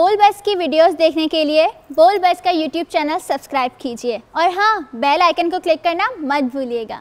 बोल बस की वीडियोस देखने के लिए बोल बस का यूट्यूब चैनल सब्सक्राइब कीजिए। और हाँ बेल आइकन को क्लिक करना मत भूलिएगा।